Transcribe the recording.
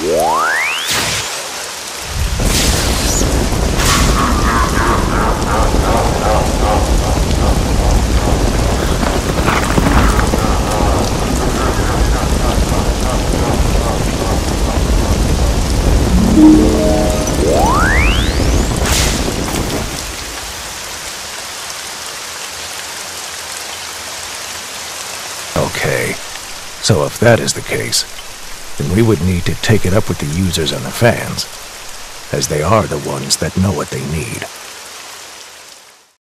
Yeah. Okay. So if that is the case, then we would need to take it up with the users and the fans, as they are the ones that know what they need.